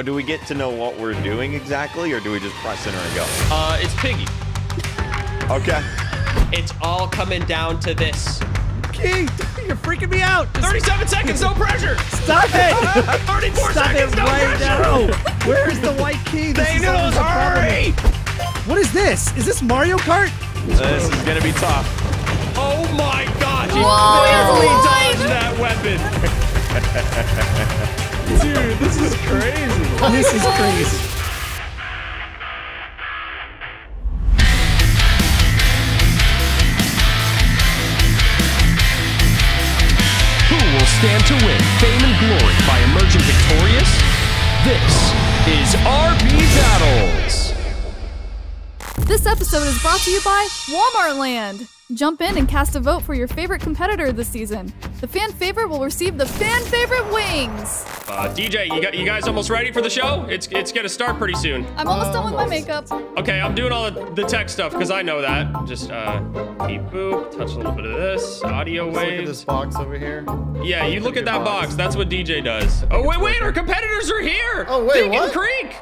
Or do we get to know what we're doing exactly, or do we just press enter and go? Uh, it's Piggy. Okay. It's all coming down to this. Key, you're freaking me out. Just 37 seconds, no pressure. stop it. 34 Stop seconds, it no right pressure. now. Where's the white key? This They is knew problem. hurry. What is this? Is this Mario Kart? This is gonna be tough. Oh my god, you Whoa, barely he has a dodged that weapon. Dude, this is crazy. This is crazy. Who will stand to win fame and glory by emerging victorious? This is RB Battles. This episode is brought to you by Walmart Land. Jump in and cast a vote for your favorite competitor this season. The fan favorite will receive the fan favorite wings. Uh, DJ, you, got, you guys almost ready for the show? It's it's gonna start pretty soon. I'm almost done with my makeup. Okay, I'm doing all the, the tech stuff because I know that. Just uh, beep boop, touch a little bit of this, audio Look at this box over here. Yeah, you look at that box. box. That's what DJ does. Oh wait, wait, our competitors are here. Oh, wait, Beacon what? Kreek.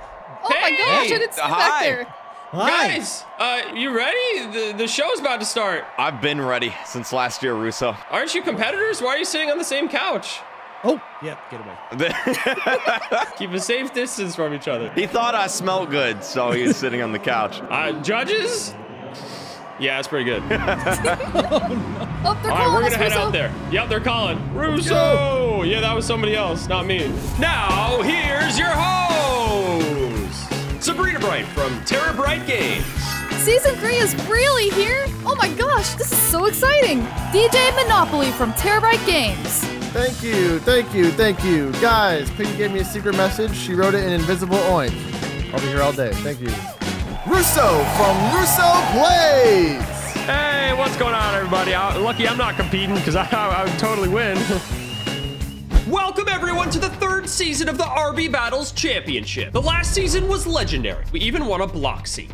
Oh my Hey! gosh, I didn't see you back there. Hi. Guys, uh, you ready? The the show's about to start. I've been ready since last year, Russo. Aren't you competitors? Why are you sitting on the same couch? Oh, yeah, get away. Keep a safe distance from each other. he thought I smelled good, so he was sitting on the couch. Uh, judges? Yeah, that's pretty good. Oh, they're All right, we're gonna head Russo. out there. Yep, they're calling. Russo! Yeah, that was somebody else, not me. Now, here's your host, Sabrina Brite from TeraBrite Games. Season 3 is really here? Oh my gosh, this is so exciting! DJ Monopoli from TeraBrite Games. Thank you, thank you, thank you. Guys, Piggy gave me a secret message. She wrote it in invisible oink. I'll be here all day. Thank you. Russo from Russo Plays. Hey, what's going on, everybody? I, lucky I'm not competing because I, I, I would totally win. Welcome everyone to the third season of the RB Battles Championship. The last season was legendary. We even won a Bloxy.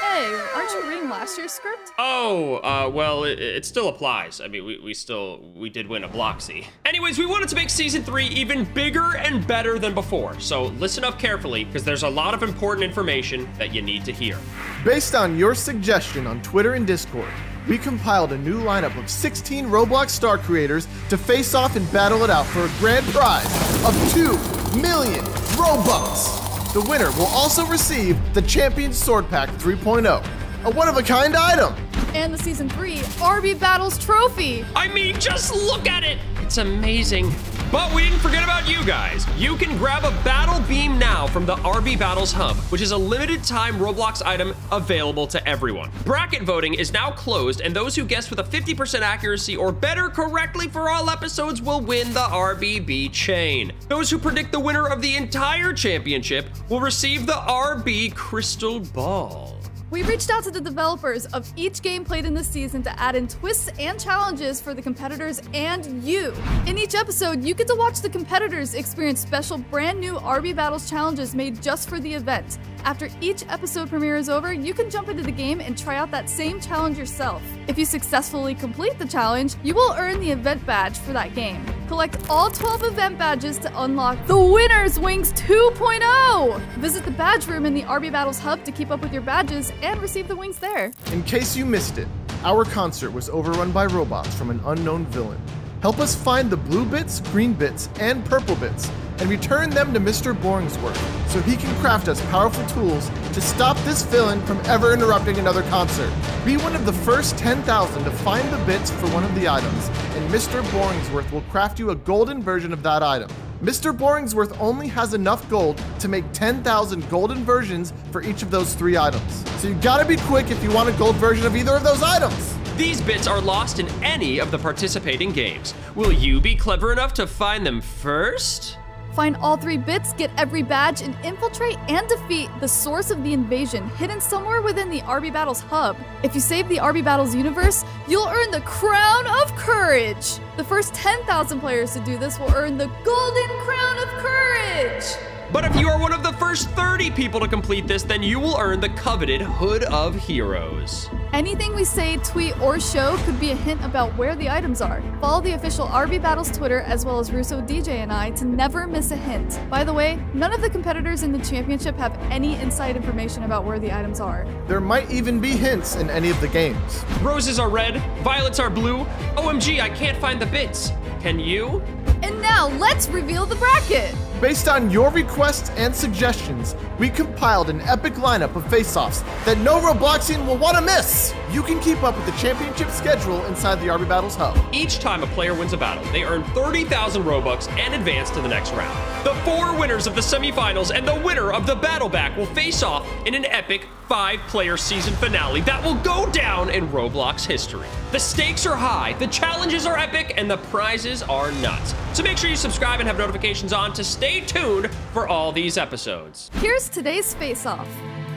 Hey, aren't you reading last year's script? Oh, uh, well, it, it still applies. I mean, we, we still, we did win a Bloxy. Anyways, we wanted to make season three even bigger and better than before. So listen up carefully, because there's a lot of important information that you need to hear. Based on your suggestion on Twitter and Discord, we compiled a new lineup of 16 Roblox star creators to face off and battle it out for a grand prize of 2 million Robux. The winner will also receive the Champion Sword Pack 3.0, a one of a kind item. And the Season 3 RB Battles Trophy. I mean, just look at it. It's amazing. But we didn't forget about you guys. You can grab a battle beam now from the RB Battles Hub, which is a limited time Roblox item available to everyone. Bracket voting is now closed, and those who guessed with a 50% accuracy or better correctly for all episodes will win the RBB chain. Those who predict the winner of the entire championship will receive the RB Crystal Ball. We reached out to the developers of each game played in this season to add in twists and challenges for the competitors and you. In each episode, you get to watch the competitors experience special brand new RB Battles challenges made just for the event. After each episode premiere is over, you can jump into the game and try out that same challenge yourself. If you successfully complete the challenge, you will earn the event badge for that game. Collect all 12 event badges to unlock the Winner's Wings 2.0! Visit the badge room in the RB Battles Hub to keep up with your badges and receive the wings there. In case you missed it, our concert was overrun by robots from an unknown villain. Help us find the blue bits, green bits, and purple bits, and return them to Mr. Boringsworth so he can craft us powerful tools to stop this villain from ever interrupting another concert. Be one of the first 10,000 to find the bits for one of the items, and Mr. Boringsworth will craft you a golden version of that item. Mr. Boringsworth only has enough gold to make 10,000 golden versions for each of those three items. So you gotta be quick if you want a gold version of either of those items. These bits are lost in any of the participating games. Will you be clever enough to find them first? Find all three bits, get every badge, and infiltrate and defeat the source of the invasion hidden somewhere within the RB Battles hub. If you save the RB Battles universe, you'll earn the Crown of Courage. The first 10,000 players to do this will earn the Golden Crown of Courage. But if you are one of the first first 30 people to complete this, then you will earn the coveted Hood of Heroes. Anything we say, tweet, or show could be a hint about where the items are. Follow the official RB Battles Twitter as well as Russo DJ and I to never miss a hint. By the way, none of the competitors in the championship have any inside information about where the items are. There might even be hints in any of the games. Roses are red, violets are blue. OMG, I can't find the bits. Can you? And now let's reveal the bracket. Based on your requests and suggestions, we compiled an epic lineup of face-offs that no Robloxian will want to miss. You can keep up with the championship schedule inside the RB Battles Hub. Each time a player wins a battle, they earn 30,000 Robux and advance to the next round. The four winners of the semifinals and the winner of the Battle Back will face off in an epic five-player season finale that will go down in Roblox history. The stakes are high, the challenges are epic, and the prizes are nuts. So make sure you subscribe and have notifications on to stay tuned for all these episodes. Here's today's face-off.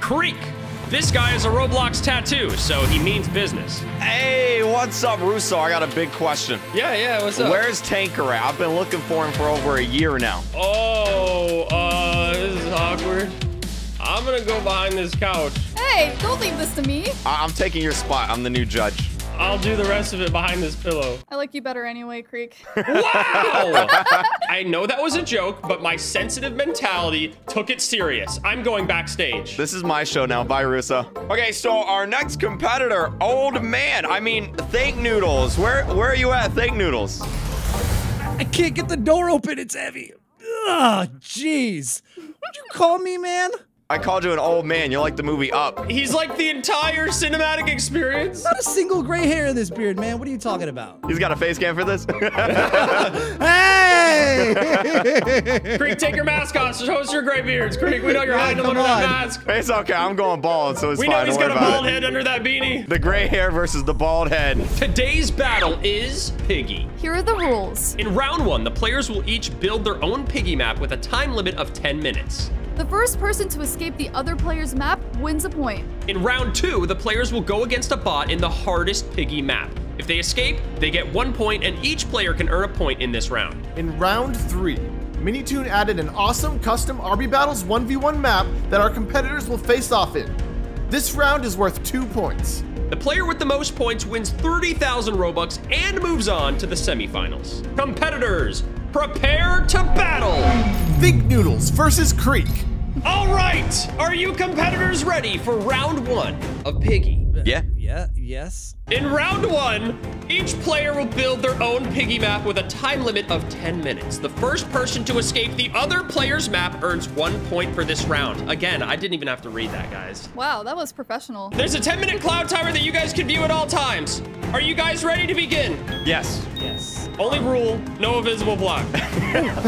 Kreek. This guy has a Roblox tattoo, so he means business. Hey, what's up, Russo? I got a big question. Yeah, yeah, what's up? Where's Tanker at? I've been looking for him for over a year now. Oh, uh, this is awkward. I'm gonna go behind this couch. Hey, don't leave this to me. I- I'm taking your spot. I'm the new judge. I'll do the rest of it behind this pillow. I like you better anyway, Kreek. Wow! I know that was a joke, but my sensitive mentality took it serious. I'm going backstage. This is my show now. Bye, Russo. Okay, so our next competitor, old man. I mean, Thinknoodles. Where where are you at, Thinknoodles? I can't get the door open. It's heavy. Ugh, jeez. What'd you call me, man? I called you an old man. You're like the movie Up. He's like the entire cinematic experience. Not a single gray hair in this beard, man. What are you talking about? He's got a face cam for this. Hey! Kreek, take your mask off. Show us your gray beards. Kreek, we know you're Yeah, hiding them come under that on. mask. it's okay. I'm going bald, so it's We know fine. he's Don't got a bald it. head under that beanie. The gray hair versus the bald head. Today's battle is Piggy. Here are the rules. In round one, the players will each build their own Piggy map with a time limit of 10 minutes. The first person to escape the other player's map wins a point. In round two, the players will go against a bot in the hardest Piggy map. If they escape, they get one point, and each player can earn a point in this round. In round three, Minitoon added an awesome custom RB Battles 1v1 map that our competitors will face off in. This round is worth two points. The player with the most points wins 30,000 Robux and moves on to the semifinals. Competitors, prepare to battle! Thinknoodles versus Kreek. All right, are you competitors ready for round one of Piggy? Yeah. yeah, yes. In round one, each player will build their own piggy map with a time limit of 10 minutes. The first person to escape the other player's map earns one point for this round. Again, I didn't even have to read that, guys. Wow, that was professional. There's a 10 minute cloud timer that you guys can view at all times. Are you guys ready to begin? Yes. Yes. Only rule, no invisible block.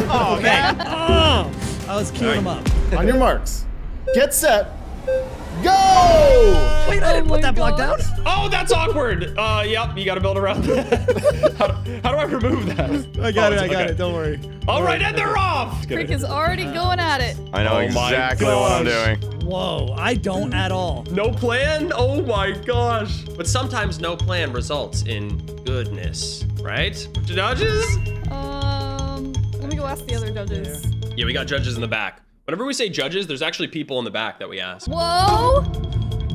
Oh man. Oh! I was queuing them up. On your marks. Get set. Go! Wait, I didn't Oh put my that block down. Oh, that's awkward. Uh, yep, you gotta build around that. how, do, how do I remove that? I got Oh, it, I got okay. it. Don't worry. All right, and they're off. Kreek is already going at it. I know Oh exactly what I'm doing. Whoa, I don't at all. No plan? Oh my gosh. But sometimes no plan results in goodness, right? Judges? Um, let me go ask the other judges. Yeah, we got judges in the back. Whenever we say judges, there's actually people in the back that we ask. Whoa!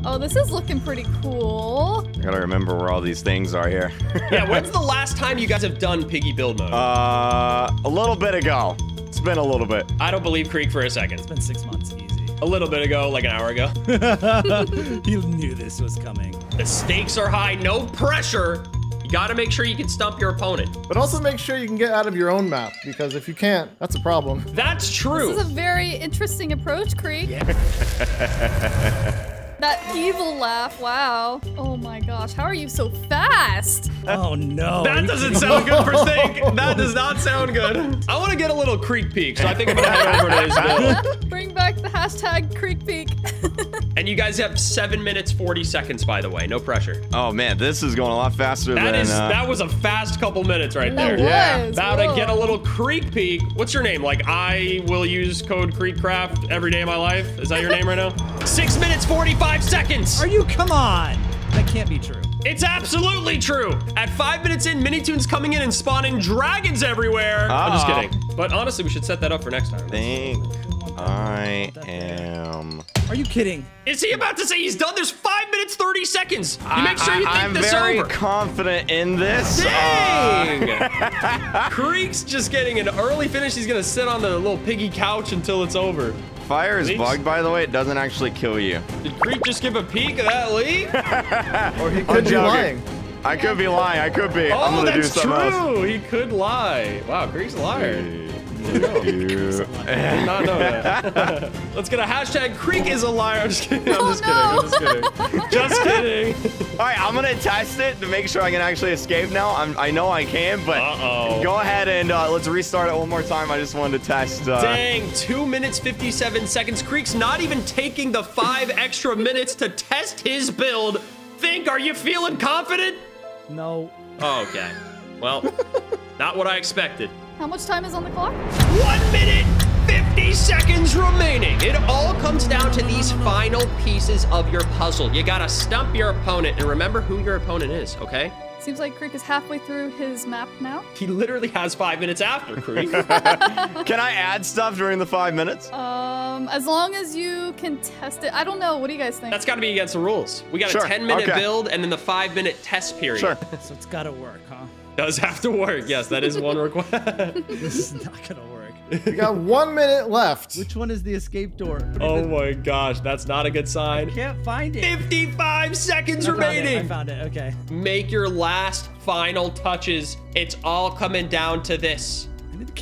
Oh, this is looking pretty cool. I gotta remember where all these things are here. Yeah, when's the last time you guys have done piggy build mode? uh, a little bit ago. It's been a little bit. I don't believe Kreek for a second. It's been six months, easy. A little bit ago, like an hour ago. you knew this was coming. The stakes are high, no pressure. You gotta make sure you can stump your opponent. But also make sure you can get out of your own map, because if you can't, that's a problem. That's true. This is a very interesting approach, Kreek. that evil laugh, wow. Oh my gosh, how are you so fast? Oh no. That doesn't sound good for Think. That does not sound good. I want to get a little Kreek Peak, so I think I'm gonna head over to his build. Bring back the hashtag Kreek Peak. And you guys have seven minutes forty seconds, by the way. No pressure. Oh man, this is going a lot faster That than. is uh, that was a fast couple minutes right That there. Yeah. was. About to get a little Kreek Peak. What's your name? Like I will use code KreekCraft every day of my life. Is that your name right now? Six minutes forty-five seconds. Are you? Come on. That can't be true. It's absolutely true. At five minutes in, Minitoon's coming in and spawning dragons everywhere. I'm just Oh. kidding. But honestly, we should set that up for next time. Think. I am. Are you kidding? Is he about to say he's done? There's five minutes, 30 seconds. You make sure you think I, think am this very over. confident in this. Uh, Dang! Kreek's just getting an early finish. He's gonna sit on the little piggy couch until it's over. Fire is Thanks. bugged, by the way. It doesn't actually kill you. Did Kreek just give a peek at that leak? Or he could be joking. lying. I could be lying. I could be. I'm oh, gonna do that's something else. true. He could lie. Wow, Kreek's a liar. You. Did not know that. Let's get a hashtag Kreek is a liar. I'm just kidding. I'm Oh, just kidding. I'm just kidding. Just kidding. All right, I'm gonna test it to make sure I can actually escape now. I'm, I know I can, but Uh-oh. go ahead and uh, let's restart it one more time. I just wanted to test. Uh, Dang, two minutes, 57 seconds. Kreek's not even taking the five extra minutes to test his build. Think, are you feeling confident? No. Oh, okay. Well, not what I expected. How much time is on the clock? One minute, 50 seconds remaining. It all comes down to these final pieces of your puzzle. You gotta stump your opponent and remember who your opponent is, okay? Seems like Kreek is halfway through his map now. He literally has five minutes after Kreek. Can I add stuff during the five minutes? Um, as long as you can test it. I don't know. What do you guys think? That's gotta be against the rules. We got Sure, a 10 minute okay. build and then the five minute test period. Sure. So it's gotta work, huh? Does have to work. Yes, that is one request. This is not gonna work. We got one minute left. Which one is the escape door? Oh my gosh, that's not a good sign. Can't find it. 55 seconds I found it, I found it. Okay. Make your last final touches. It's all coming down to this. I need the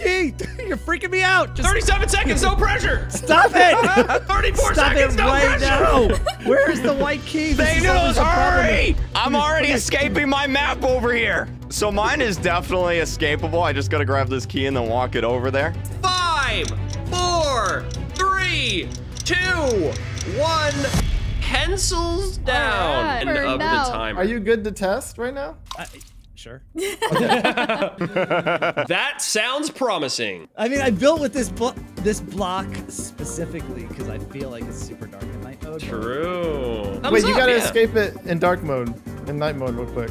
key. You're freaking me out. Just 37 seconds, no pressure. stop it. 34 Stop seconds, it no right pressure. now. Where's the white key? This Hey, is always Noodles, a problem. hurry! I'm already escaping my map over here. So mine is definitely escapable. I just gotta grab this key and then walk it over there. Five, four, three, two, one. Pencils down right. and For of now. the timer. Are you good to test right now? I, sure. That sounds promising. I mean, I built with this blo- this block specifically because I feel like it's super dark in night mode. True. Wait, Thumbs you gotta yeah. escape it in dark mode, in night mode, real quick.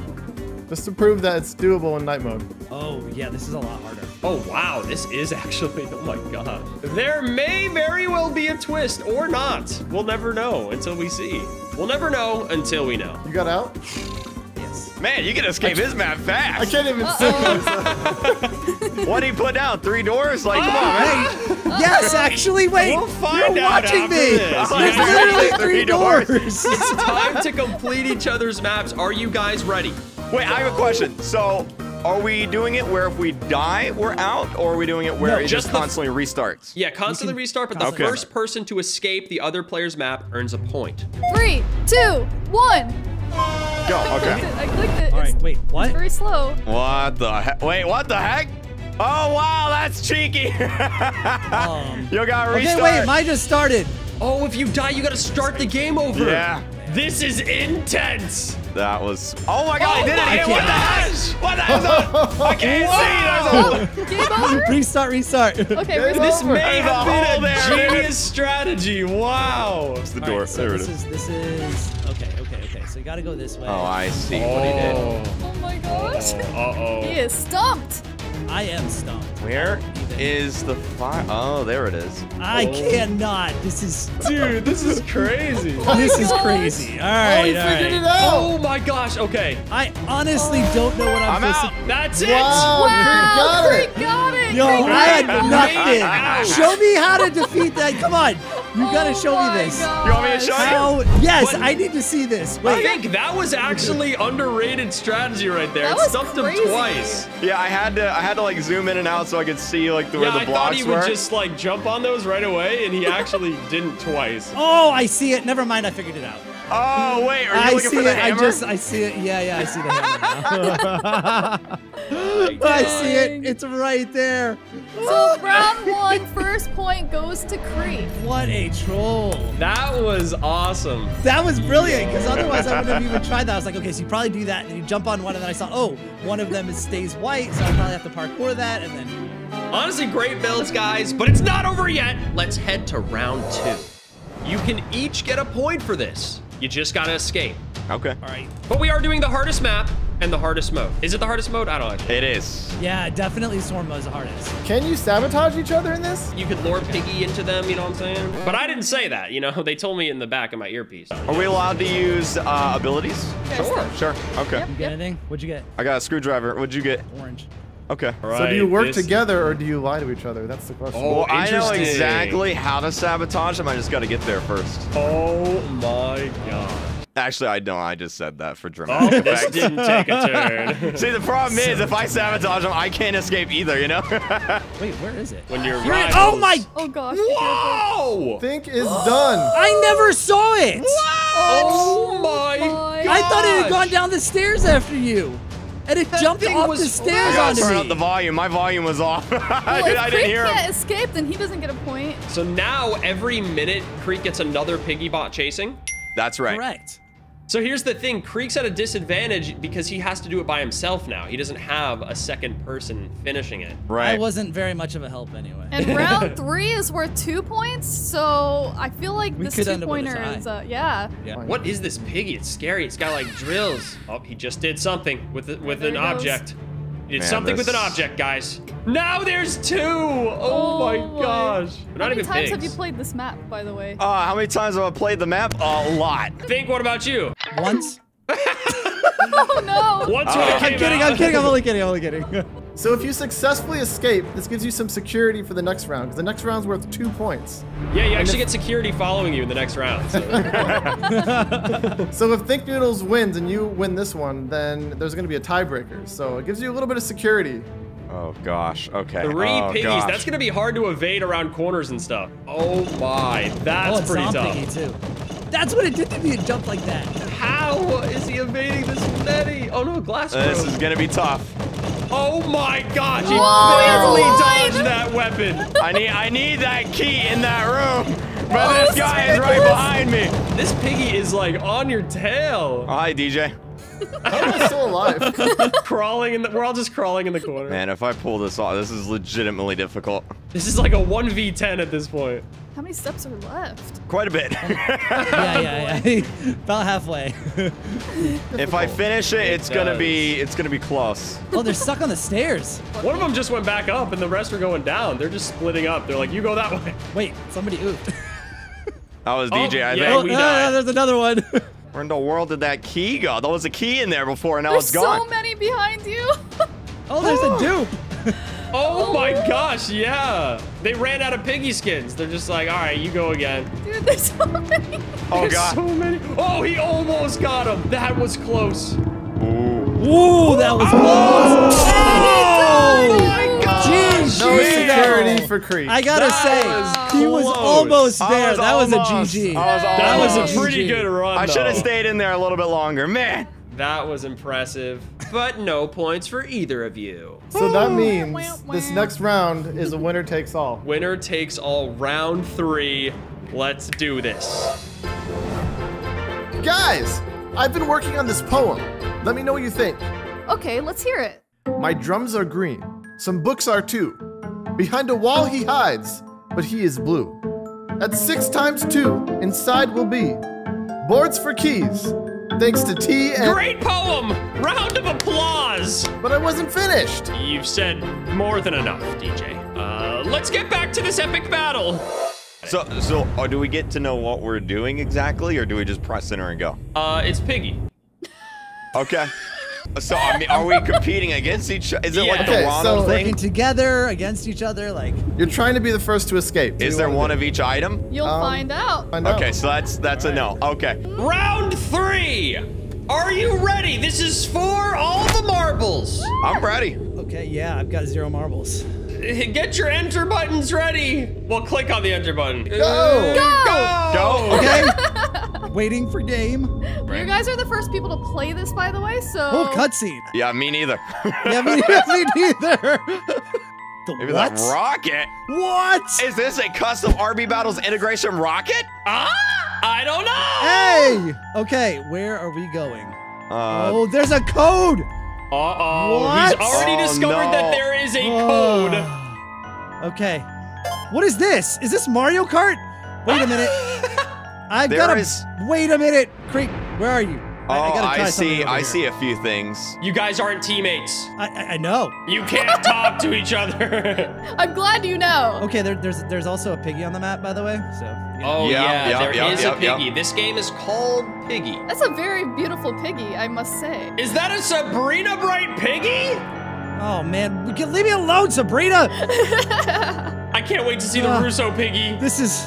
Just to prove that it's doable in night mode. Oh yeah, this is a lot harder. Oh wow, this is actually, oh my god. There may very well be a twist or not. We'll never know until we see. We'll never know until we know. You got out? Yes. Man, you can escape his map fast. I can't even see. What did he put down? Three doors? Like, come on, man. yes, actually, wait. We'll find You're out watching me. this. There's oh, literally three three doors. doors. It's time to complete each other's maps. Are you guys ready? Wait, I have a question. So, are we doing it where if we die, we're out? Or are we doing it where No, it just just constantly restarts? Yeah, constantly restart, but the Okay. first person to escape the other player's map earns a point. Three, two, one. Go, I okay. it. I clicked it. All right, It's wait, what? very slow. What the heck? Wait, what the heck? Oh, wow, that's cheeky. Um, you got restart. okay, wait, mine just started. Oh, if you die, you gotta start the game over. Yeah. This is intense. That was. Oh my god, I did it oh my again. What the heck? What the heck? I can't see. There's a, Game over? Restart, restart. Okay, we're This over. may have been a there. genius strategy. Wow. It's the All door. right, so there it this is. is this is okay, okay, okay. So you gotta go this way. Oh, I see what he did. Oh, oh. oh my gosh. Uh-oh. He is stumped. I am stumped. Where is the fire? Oh, there it is. I oh. cannot. This is Dude, this is crazy. Oh this is crazy. All oh, right. Oh, right, figured right. it out! Oh my gosh. Okay. I honestly don't know what I'm, I'm supposed out. That's it. Wow, Wow, Kreek Kreek got it. Yo, Kreek I had nothing. Ouch. Show me how to defeat that. Come on, you gotta Oh show me this. You want me to show gosh. you? Yes, What? I need to see this. Wait. I think that was actually underrated strategy right there. That it was stumped crazy. him twice. Yeah, I had to. I had to like zoom in and out so I could see like the, where Yeah, the I thought blocks he were. would just like jump on those right away, and he actually didn't twice. Oh, I see it. Never mind. I figured it out. Oh wait, are you I looking see for the it. hammer? I just. I see it. Yeah, yeah. I see the hammer now. I see it. It's right there. So round one, first point goes to Kreek. What a troll. That was awesome. That was brilliant because otherwise I wouldn't have even tried that. I was like, okay, so you probably do that, and you jump on one, and then I saw, oh, one of them is stays white, so I probably have to parkour that, and then. Honestly, great builds, guys, but it's not over yet. Let's head to round two. You can each get a point for this. You just gotta escape. Okay. All right. But we are doing the hardest map. and the hardest mode. Is it the hardest mode? I don't know. It is. Yeah, definitely Storm is the hardest. Can you sabotage each other in this? You could lure Piggy into them, you know what I'm saying? But I didn't say that, you know? They told me in the back of my earpiece. Are we allowed to use uh, abilities? Sure. Sure. Okay. You get anything? What'd you get? I got a screwdriver. What'd you get? Orange. Okay. So do you work together or do you lie to each other? That's the question. Oh, Well, I know exactly how to sabotage them. I just got to get there first. Oh my god. Actually, I don't. I just said that for Oh, dramatic this effect. didn't take a turn. See, the problem is, if I sabotage them, I can't escape either, you know? Wait, where is it? when you're Here it- right. oh my! Oh gosh. Whoa! Think is done. I never saw it. Oh, oh my my I thought it had gone down the stairs after you, and it jumped off was the I stairs gotta turn me. up the volume. My volume was off. I, Well, did, if I Kreek didn't hear him. can't escape, then he doesn't get a point. So now every minute Kreek gets another piggy bot chasing. That's right. Correct. So here's the thing, Kreek's at a disadvantage because he has to do it by himself now. He doesn't have a second person finishing it. Right. I wasn't very much of a help anyway. And round three is worth two points, so I feel like We this could end up with a two-pointer is, uh, yeah. yeah. What is this piggy? It's scary. It's got like drills. Oh, he just did something with with There an object. goes. Object. He did Man, something with an object, guys. Now there's two. Oh, Oh, my boy. gosh. They're How not many even times have you played this map, by the way? Uh, how many times have I played the map? A lot. Think, what about you? Once. oh no! Once when it I'm kidding. out- I'm kidding. I'm only kidding. I'm only kidding. So if you successfully escape, this gives you some security for the next round, because the next round's worth two points. Yeah, you actually get security following you in the next round. so- So if Thinknoodles wins and you win this one, then there's going to be a tiebreaker. So it gives you a little bit of security. Oh gosh. Okay. Three oh, piggies. gosh. That's gonna be hard to evade around corners and stuff. Oh my, oh, that's it's pretty on tough. Piggy too. That's what it did to me. It jumped like that. How is he evading this many? Oh no, glass uh, This is gonna be tough. Oh my gosh, he Whoa, barely dodged that weapon. I need I need that key in that room. But Oh, this this guy is is right behind me. This piggy is like on your tail, Hi, DJ. How am I still alive? crawling in the. We're all just crawling in the corner. Man, if I pull this off, this is legitimately difficult. This is like a 1v10 at this point. How many steps are left? Quite a bit. Yeah, yeah, yeah. About halfway. if I finish it, it's gonna be it's gonna be close. oh, they're stuck on the stairs. One of them just went back up, and the rest are going down. They're just splitting up. They're like, you go that way. Wait, somebody ooped. That was Oh, DJ. I yeah, oh, think. we ah, there's another one. Where in the world did that key go? There was a key in there before, and now There's it's gone. There's so many behind you. oh, there's a dupe. Oh, oh my gosh, yeah. They ran out of piggy skins. They're just like, all right, you go again. Dude, there's so many. oh There's god. so many. Oh, he almost got him. That was close. Ooh, that was ah! close. Oh, oh, my gosh. GG. No security though. for Kreek. I gotta That say, he was almost there. was that was a GG. Was That was a pretty good run. I should have stayed in there a little bit longer. Man. That was impressive. But no points for either of you. So that means Wah, wah. this next round is a winner takes all. Winner takes all round three. Let's do this. Guys, I've been working on this poem. Let me know what you think. Okay, let's hear it. My drums are green. Some books are too. Behind a wall he hides, but he is blue. At six times two, inside will be boards for keys. Thanks to T and. Great poem! Round of applause! But I wasn't finished. You've said more than enough, DJ. Uh, let's get back to this epic battle. So, so uh, do we get to know what we're doing exactly, or do we just press enter and go? Uh, it's Piggy. Okay. So, I mean, are we competing against each other? Is it like the Okay, Wano so- thing? Working together against each other, like. You're trying to be the first to escape. Is there one of each item? You'll Um, find out. Find out. Okay, so that's that's a no. Okay. Round three! Are you ready? This is for all the marbles. I'm ready. Okay, yeah, I've got zero marbles. Get your enter buttons ready. Well, click on the enter button. Go! Go! Go. Okay. Waiting for game. You guys are the first people to play this, by the way, so. Oh, cutscene. Yeah, me neither. Yeah, me, me neither. The Maybe what? that rocket. what? Is this a custom RB Battles integration rocket? Ah, I don't know. Hey! Okay, where are we going? Uh, oh, there's a code! Uh-oh. What? He's already Oh, discovered no. that there is a code. Oh. Okay. What is this? Is this Mario Kart? Wait a minute. I've There got to is- Wait a minute. Kreek, where are you? Oh, I gotta I see. I here. see a few things. You guys aren't teammates. I, I, I know. You can't talk to each other. I'm glad you know. Okay, there, there's there's also a piggy on the map, by the way. So. you know. Oh Yep, yeah, yep, there is yep, a yep, piggy. This game is called Piggy. That's a very beautiful piggy, I must say. Is that a Sabrina Brite piggy? Oh man, we can leave me alone, Sabrina. I can't wait to see the Ah. Russo piggy. this is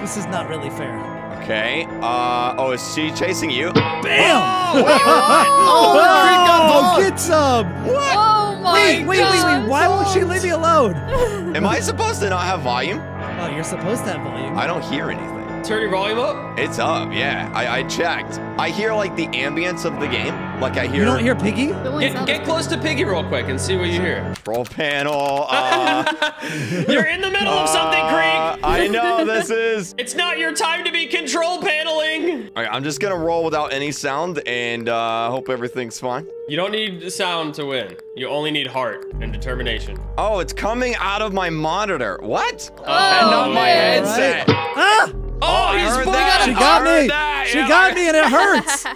this is not really fair. Okay. Uh. Oh, is she chasing you? Bam! Oh, oh, get some. Oh my Wait, wait, wait, wait. Why won't she leave me alone? Am I supposed to not have volume? Oh, you're supposed to have volume. I don't hear anything. Turn your volume up. It's up. Yeah. I, I checked. I hear like the ambience of the game. Like I hear. You don't hear piggy? Get, get close to Piggy real quick and see what you hear. Control panel. Uh, You're in the middle of something, uh, Kreek. I know this is. It's not your time to be control paneling. All right, I'm just gonna roll without any sound and uh, hope everything's fine. You don't need sound to win. You only need heart and determination. Oh, it's coming out of my monitor. What? Oh, and not my man. headset. Ah! Oh, I he's heard pulling that. out She got heard me. that, She yeah, got I- me, and it hurts.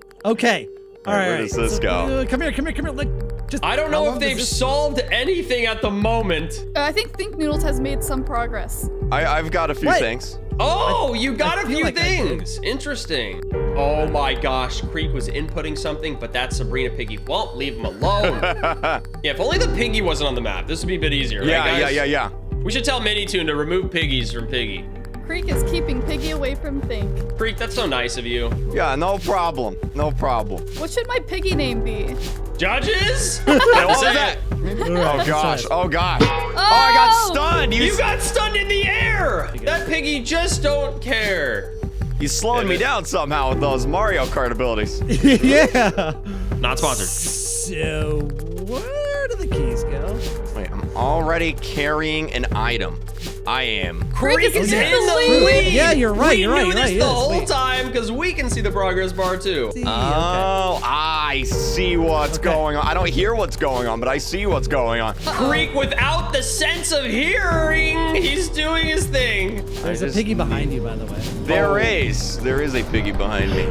Okay. All All right, right. where does this go? uh, come here, come here, come here. Look, just. I don't know if they've this- solved anything at the moment. Uh, I think Thinknoodles has made some progress. I, I've got a few What? things. Oh, you got I a few like things. Interesting. Oh my gosh, Kreek was inputting something, but that Sabrina Piggy won't leave him alone. yeah, if only the Piggy wasn't on the map, this would be a bit easier, right, Yeah, yeah, guys? yeah, yeah. We should tell Minitoon to remove piggies from Piggy. Kreek is keeping Piggy away from Think. Kreek, that's so nice of you. Yeah, no problem. No problem. What should my piggy name be? Judges? Hey, what was that? Oh gosh. Oh gosh. Oh, I got Oh! stunned. You He's, got stunned in the air! That piggy just don't care. he's slowing me down somehow with those Mario Kart abilities. yeah. Not sponsored. So where do the keys go? Wait, I'm already carrying an item. I am. Kreek is in in the the lead. lead! Yeah, you're right, We you're right, knew you're this right, the yes, whole wait. time because we can see the progress bar too. See, okay. Oh, I see what's Okay. going on. I don't hear what's going on, but I see what's going on. Kreek, without the sense of hearing, he's doing his thing. There's I a just- piggy behind you, by the way. There oh. is. There is a piggy behind me.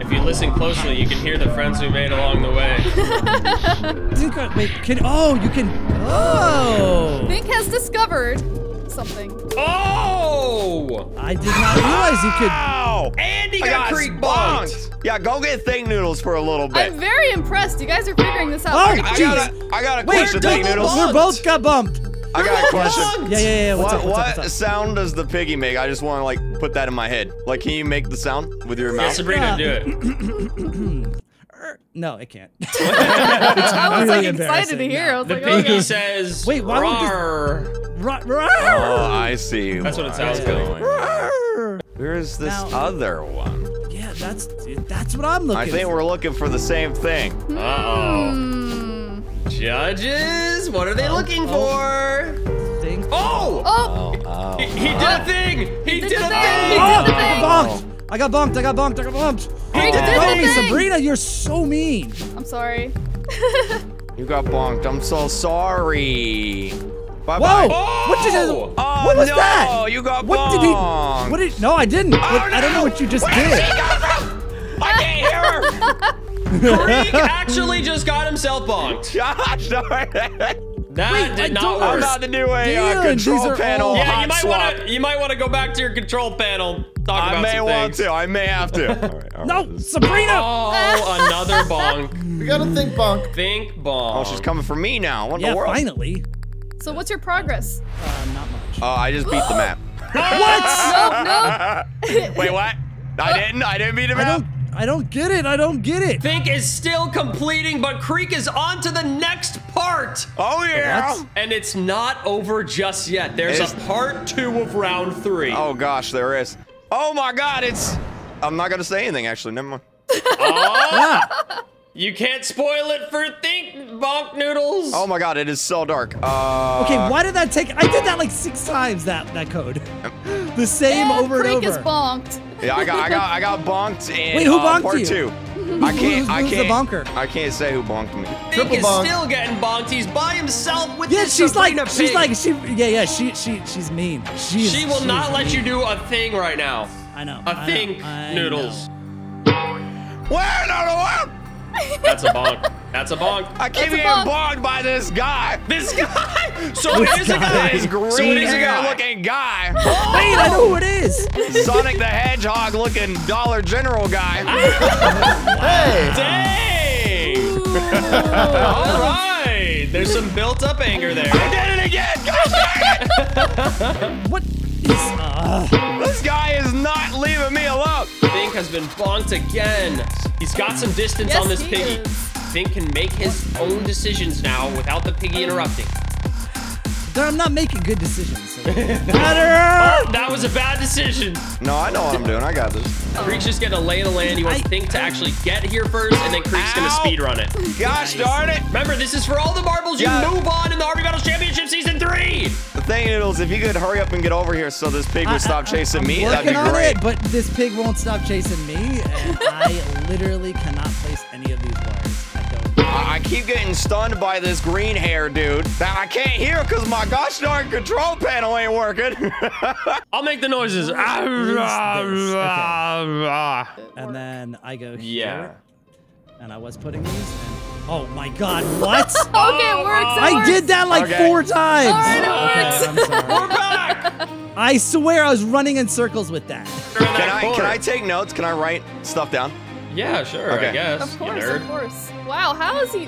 If you listen closely, you can hear the friends we made along the way. Wait, can oh you can oh Think has discovered something. Oh! I did not realize you could. Ow! And he I got, got bonked. bonked. Yeah, go get Thinknoodles for a little bit. I'm very impressed. You guys are figuring this out. Oh, very I jeez. got a, I got a Wait, question, double Thinknoodles. we both got bumped. I got a question. Yeah, yeah, yeah. What's what up? What's what up? What's up? sound does the piggy make? I just want to like put that in my head. Like, can you make the sound with your mouth? Yeah, mouth? Sabrina, do it. No, it can't. I was like excited to embarrassing. hear. I was The like, piggy oh. says, Wait, why won't this- "Rawr." Ra- Oh, I see. That's what it sounds like. Where's this Now- other one? Yeah, that's that's what I'm looking. For. I think for. we're looking for the same thing. Uh-oh. Hmm. Judges, what are they looking for? Think. Oh! Oh, oh. He, he did a thing! He, did did, the a thing. I got bonked. I got bonked. I got bumped. He Oh. did did Oh, the thing. Sabrina, you're so mean. I'm sorry. You got bonked. I'm so sorry. Bye Whoa! bye. What did you? Oh! Oh, what was no, that? you got bonked. What did he? What did? No, I didn't. Oh, what- I don't know what you just did. I can't hear her. Kreek actually just got himself bonked. Josh, sorry. That Wait, did I not don't- I'm work. about to do a Dan, uh, control panel yeah, hot you might swap. want to. You might want to go back to your control panel. Talk I about may want things. to. I may have to. All right, all right. No, Sabrina. Oh, another bonk. We gotta think bonk. Think bonk. Oh, she's coming for me now. What in yeah, the world? finally. So what's your progress? Uh, not much. Uh, I just beat the map. what? Nope, nope. Wait, what? I didn't. I didn't beat the I map. Don't. I don't get it. I don't get it. Think is still completing, but Kreek is on to the next part. Oh yeah. What? And it's not over just yet. There's Is- a part two of round three. Oh gosh, there is. Oh my God, it's. I'm not gonna say anything. Actually, never mind. Yeah. You can't spoil it for Think Bonk Noodles. Oh my God, it is so dark. Uh. Okay, why did that take? I did that like six times. That that code. The same over And over and Kreek over. is bonked. Yeah, I got, I got, I got bonked in Wait, who uh, bonked part you? two. I can't, Who's- I who's the can't. the bonker? I can't say who bonked me. Think Triple is bonk. still getting bonked. He's by himself with yeah, this she's like, Sabrina she's like, she, yeah, yeah, she, she, she's mean. She, She will is not let mean. you do a thing right now. I know. A I thing, know, I Noodles. Where in the world? That's a bonk. That's a bonk. I keep getting bonk. bogged by this guy. This guy. So it is a guy. This green So it is a guy. looking guy. Wait, I know who it is. Sonic the Hedgehog looking Dollar General guy. Hey! Dang. All right. There's some built-up anger there. I did it again. God dang it. What is? Uh, This guy is not leaving me alone. Think has been bonked again. He's got some distance Yes, on this piggy. is. Think can make his own decisions now without the piggy interrupting. I'm not making good decisions. So. Oh, that was a bad decision. No, I know what I'm doing. I got this. Kreek's just getting a lay the land. He wants I- Think to actually get here first, and then Kreek's gonna Ow. speed run it. Gosh darn it. Remember, this is for all the marbles. You Yeah. move on in the RB Battles Championship Season 3! The thing, Noodles, if you could hurry up and get over here so this pig would stop chasing I'm me, working that'd be on great. it, but this pig won't stop chasing me, and I literally cannot place any of these wires. I. I I keep getting stunned by this green hair dude that I can't hear because my gosh darn control panel ain't working. I'll make the noises. And then I go here. Yeah. and I was putting these. And, oh my God! What? Okay, it works. it I works. did that like Okay. four times. All right, it works. Okay, I'm sorry. We're back! I swear I was running in circles with that. can I can I take notes? Can I write stuff down? Yeah, sure, Okay. I guess. Of course, of course. Wow, how is he?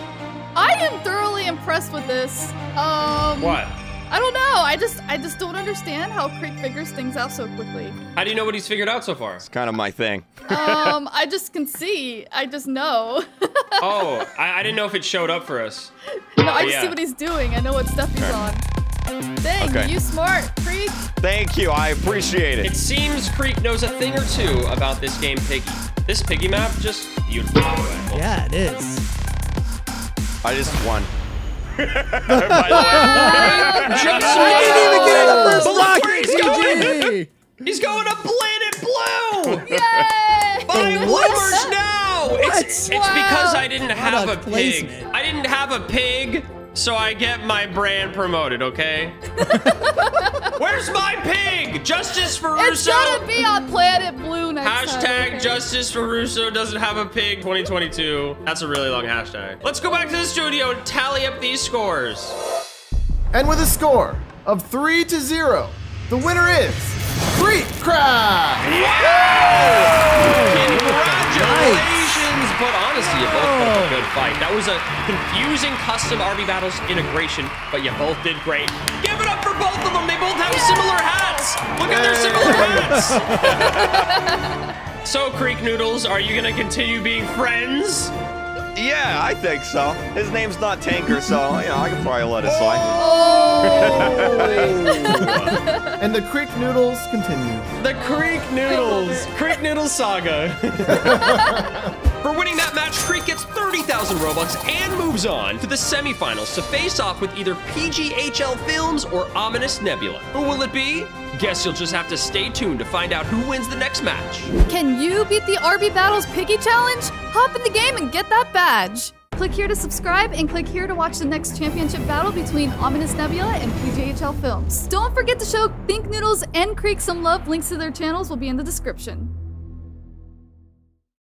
I am thoroughly impressed with this. Um, What? I don't know. I just, I just don't understand how Kreek figures things out so quickly. How do you know what he's figured out so far? It's kind of my thing. Um, I just can see. I just know. Oh, I, I didn't know if it showed up for us. no, I just yeah. see what he's doing. I know what stuff he's on. Dang, Okay. you smart, Kreek. Thank you. I appreciate It it. seems Kreek knows a thing or two about this game Piggy. This Piggy map, just beautiful. by the way. Yeah, it is. I just won. Just I didn't even get in the first But block. where he's going. GG. He's going to Planet Blue! Yay! Five What? bloomers now! It's, it's Wow. because I didn't have a a pig. placement. I didn't have a pig, so I get my brand promoted, okay? Where's my pig? Justice for It's Russo! gonna be on Planet Blue next time. Hashtag okay? Justice for Russo doesn't have a pig 2022. That's a really long hashtag. Let's go back to the studio and tally up these scores. And with a score of 3 to 0, the winner is Creek Crack! Congratulations! But honestly, you both put up a oh. good fight. That was a confusing custom RB Battles integration, but you both did great. Give it up for both of them. They both have similar hats. Look at their similar hats. so, Kreek Noodles, are you gonna continue being friends? Yeah, I think so. His name's not Tanker, so you know I can probably let it slide. Oh. And the Kreek Noodles continue. The Kreek Noodles. Kreek Noodles Saga. For winning that match, Kreek gets 30,000 Robux and moves on to the semifinals to face off with either PGHL Films or Ominous Nebula. Who will it be? Guess you'll just have to stay tuned to find out who wins the next match. Can you beat the RB Battles Piggy Challenge? Hop in the game and get that badge. Click here to subscribe and click here to watch the next championship battle between Ominous Nebula and PGHL Films. Don't forget to show Thinknoodles and Kreek some love. Links to their channels will be in the description.